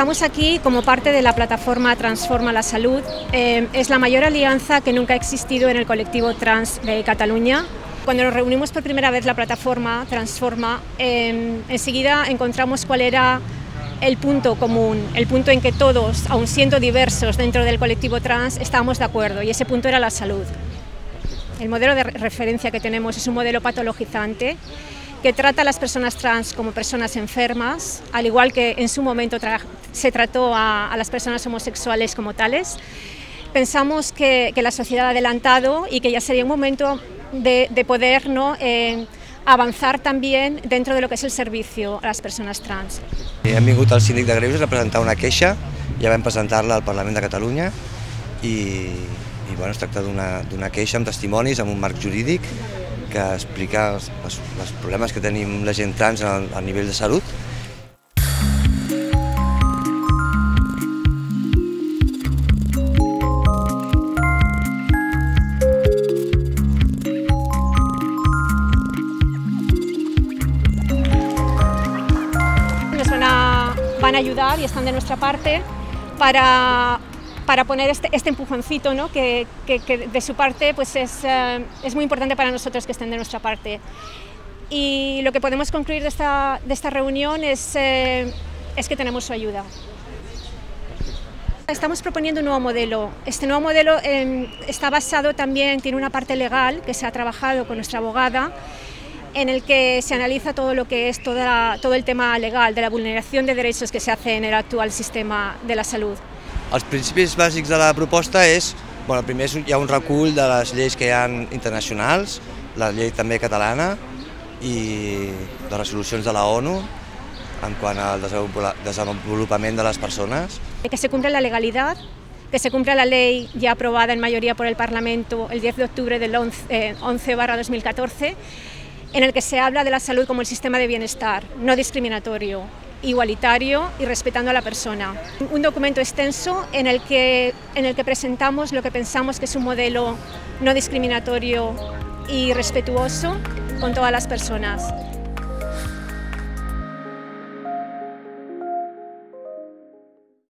Estamos aquí como parte de la plataforma Transforma la Salud. Eh, es la mayor alianza que nunca ha existido en el colectivo trans de Cataluña. Cuando nos reunimos por primera vez la plataforma Transforma, eh, enseguida encontramos cuál era el punto común, el punto en que todos, aun siendo diversos dentro del colectivo trans, estábamos de acuerdo y ese punto era la salud. El modelo de referencia que tenemos es un modelo patologizante que trata a las personas trans como personas enfermas, al igual que en su momento se trató a, las personas homosexuales como tales. Pensamos que, la sociedad ha adelantado y que ya sería un momento de, poder ¿no? Eh, avanzar también dentro de lo que es el servicio a las personas trans. Hem vingut al síndic de Greuges a presentar una queixa, ja vam presentar-la al Parlament de Catalunya i, i bueno, es tracta d'una queixa amb testimonis, amb un marc jurídic que explica els, els problemes que tenim la gent trans a, nivell de salut. Van a ayudar y están de nuestra parte para, para poner este, este empujoncito ¿no? que, que, que, de su parte pues es, uh, es muy importante para nosotros que estén de nuestra parte. Y lo que podemos concluir de esta, de esta reunión es, eh, es que tenemos su ayuda. Estamos proponiendo un nuevo modelo. Este nuevo modelo eh, está basado también, tiene una parte legal que se ha trabajado con nuestra abogada en el que se analiza todo lo que es toda, todo el tema legal de la vulneración de derechos que se hace en el actual sistema de la salut. Els principis bàsics de la proposta és, bueno, primer hi ha un recull de les lleis que hi ha internacionals, la llei també catalana i de resolucions de la ONU en quant al desenvolupament de les persones. Que se cumpla la legalidad, que se cumpla la ley ya aprobada en mayoría por el Parlamento el 10 de octubre del 11, eh, 11 2014 en el que se habla de la salud como el sistema de bienestar, no discriminatorio, igualitario y respetando a la persona. Un documento extenso en el que, en el que presentamos lo que pensamos que es un modelo no discriminatorio y respetuoso con todas las personas.